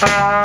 Bye.